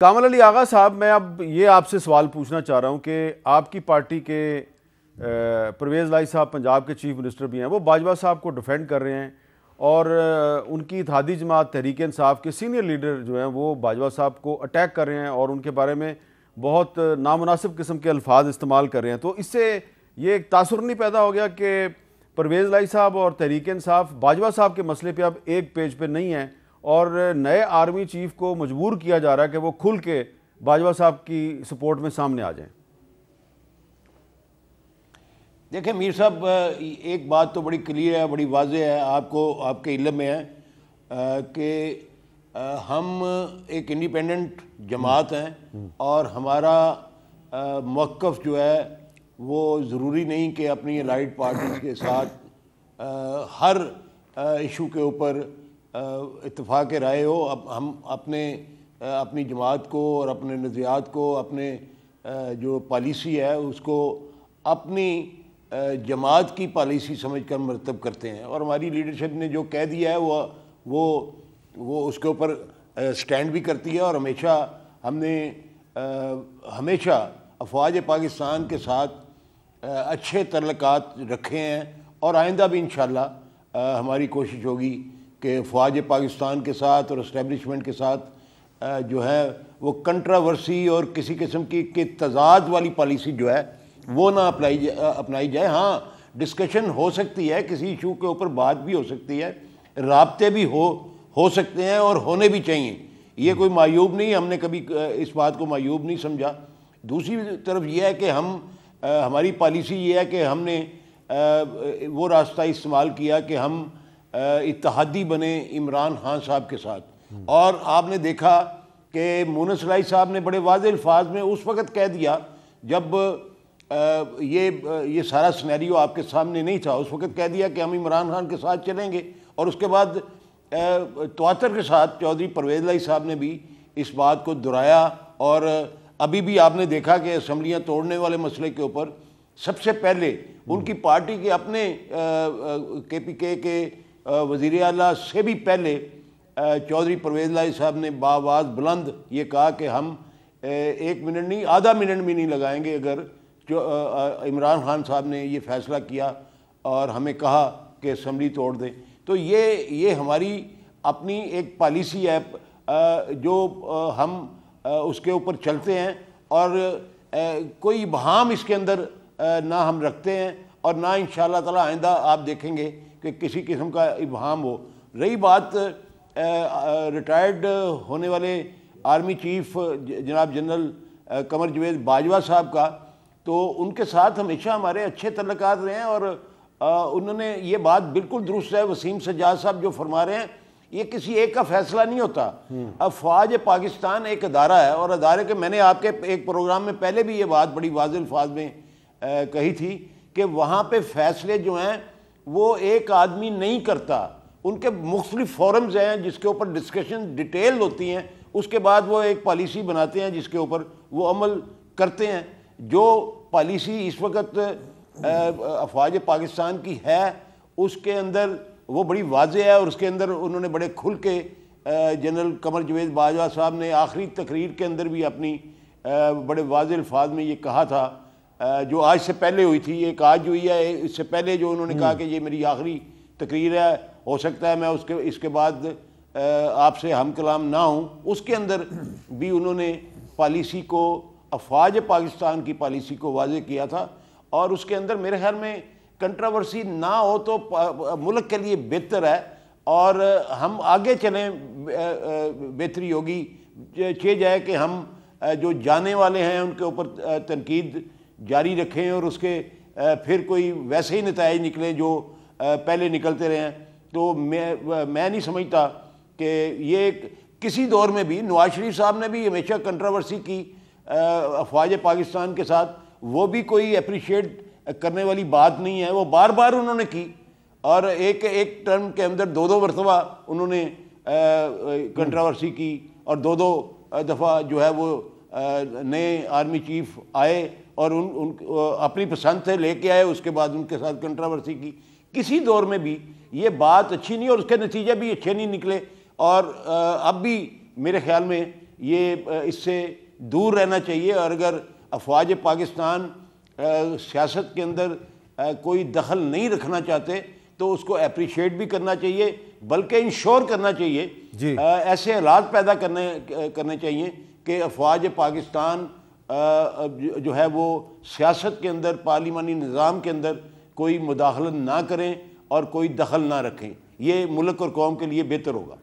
कामल अली आगा साहब, मैं अब ये आपसे सवाल पूछना चाह रहा हूँ कि आपकी पार्टी के परवेज़ लाई साहब, पंजाब के चीफ मिनिस्टर भी हैं, वो बाजवा साहब को डिफेंड कर रहे हैं और उनकी इतिहादी जमात तहरीक इंसाफ के सीनियर लीडर जो हैं, वो बाजवा साहब को अटैक कर रहे हैं और उनके बारे में बहुत नामनासिब किस्म के अल्फाज इस्तेमाल कर रहे हैं। तो इससे ये एक तासर नहीं पैदा हो गया कि परवेज़ लाई साहब और तहरीक इंसाफ बाजवा साहब के मसले पर अब एक पेज पर नहीं हैं। और नए आर्मी चीफ को मजबूर किया जा रहा है कि वो खुल के बाजवा साहब की सपोर्ट में सामने आ जाएँ। देखें मीर साहब एक बात तो बड़ी क्लियर है बड़ी वाज है आपको आपके इलम में है कि हम एक इंडिपेंडेंट जमात हैं और हमारा मौक़ जो है वो ज़रूरी नहीं कि अपनी राइट पार्टी के साथ आ, हर इशू के ऊपर इतफ़ाक़ राय हो, अब हम अपने अपनी जमात को और अपने नज़रियात को, अपने जो पॉलिसी है, उसको अपनी जमात की पॉलिसी समझ कर मरतब करते हैं। और हमारी लीडरशिप ने जो कह दिया है वो वो वो उसके ऊपर स्टैंड भी करती है और हमेशा हमने हमेशा अफवाज पाकिस्तान के साथ अच्छे तल्लक रखे हैं और आइंदा भी इन हमारी कोशिश होगी कि फ़ौज पाकिस्तान के साथ और इस्टेबलिशमेंट के साथ जो है वो कंट्रावर्सी और किसी किस्म की के तजाद वाली पॉलिसी जो है वो ना अप्लाई अपनाई जाए। हाँ डिस्कशन हो सकती है किसी इशू के ऊपर बात भी हो सकती है रबते भी हो हो सकते हैं और होने भी चाहिए। ये कोई मायूब नहीं हमने कभी इस बात को मायूब नहीं समझा। दूसरी तरफ़ यह है कि हम आ, हमारी पॉलिसी ये है कि हमने आ, वो रास्ता इस्तेमाल किया कि हम इतिहादी बने इमरान खान साहब के साथ। और आपने देखा कि मुनसलाई साहब ने बड़े वाज अल्फाज में उस वक़्त कह दिया, जब ये ये सारा स्नैरियो आपके सामने नहीं था, उस वक़्त कह दिया कि हम इमरान खान के साथ चलेंगे। और उसके बाद तोतर के साथ चौधरी परवेज लाई साहब ने भी इस बात को दोहराया। और अभी भी आपने देखा कि असम्बलियाँ तोड़ने वाले मसले के ऊपर सबसे पहले उनकी पार्टी के अपने के पी के के वज़ी अला से भी पहले चौधरी परवेज़ लाई साहब ने बावाज बुलंद ये कहा कि हम एक मिनट नहीं, आधा मिनट भी नहीं लगाएँगे अगर जो इमरान खान साहब ने ये फ़ैसला किया और हमें कहा कि असम्बली तोड़ दें। तो ये ये हमारी अपनी एक पॉलिसी है जो हम उसके ऊपर चलते हैं और कोई बहाम इसके अंदर ना हम रखते हैं और ना इन ताला आइंदा आप देखेंगे कि किसी किस्म का इबहम हो। रही बात रिटायर्ड होने वाले आर्मी चीफ जनाब जनरल कमर जवेद बाजवा साहब का तो उनके साथ हमेशा हमारे अच्छे तल्लक रहे हैं और आ, उन्होंने ये बात बिल्कुल दुरुस्त है। वसीम सज्जाद साहब जो फरमा रहे हैं ये किसी एक का फैसला नहीं होता। हम्म। अफवाज पाकिस्तान एक अदारा है और अदारे के मैंने आपके एक प्रोग्राम में पहले भी ये बात बड़ी वाज अल्फाज में आ, कही थी कि वहाँ पे फैसले जो हैं वो एक आदमी नहीं करता। उनके मुख्तलिफ़ फॉरम्स हैं जिसके ऊपर डिस्कशन डिटेल होती हैं। उसके बाद वो एक पॉलिसी बनाते हैं जिसके ऊपर वो अमल करते हैं। जो पॉलिसी इस वक्त अफवाज पाकिस्तान की है, उसके अंदर वो बड़ी वाज है और उसके अंदर उन्होंने बड़े खुल के जनरल कमर जवेद बाजवा साहब ने आखिरी तकरीर के अंदर भी अपनी बड़े वाज अल्फाज में ये कहा था। जो आज से पहले हुई थी एक आज हुई है इससे पहले जो उन्होंने कहा हम्म। कि ये मेरी आखिरी तकरीर है हो सकता है मैं उसके इसके बाद आपसे हम कलाम ना हूँ उसके अंदर भी उन्होंने पॉलिसी को अफवाज पाकिस्तान की पॉलिसी को वाजे किया था और उसके अंदर मेरे ख्याल में कंट्रावर्सी ना हो तो मुल्क के लिए बेहतर है और हम आगे चलें बेहतरी होगी चे जाए कि हम जो जाने वाले हैं उनके ऊपर तनकीद जारी रखें और उसके फिर कोई वैसे ही नतज निकले जो पहले निकलते रहे। हैं तो मैं मैं नहीं समझता कि ये किसी दौर में भी, नवाज़ शरीफ साहब ने भी हमेशा कंट्रोवर्सी की अफवाज पाकिस्तान के साथ। वो भी कोई अप्रिशिएट करने वाली बात नहीं है। वो बार बार उन्होंने की और एक एक टर्म के अंदर दो दो मरतबा उन्होंने कंट्रोवर्सी की और दो दो दफ़ा जो है वो नए आर्मी चीफ आए। और उन, उन अपनी पसंद से लेके आए उसके बाद उनके साथ कंट्रावर्सी की। किसी दौर में भी ये बात अच्छी नहीं और उसके नतीजे भी अच्छे नहीं निकले। और अब भी मेरे ख्याल में ये इससे दूर रहना चाहिए। और अगर अफवाज पाकिस्तान सियासत के अंदर कोई दखल नहीं रखना चाहते तो उसको अप्रिशिएट भी करना चाहिए बल्कि इंश्योर करना चाहिए। जी। ऐसे हालात पैदा करने करने चाहिए कि अफवाज पाकिस्तान जो है वो सियासत के अंदर, पार्लिमानी निज़ाम के अंदर कोई मुदाखलत ना करें और कोई दखल ना रखें। ये मुल्क और कौम के लिए बेहतर होगा।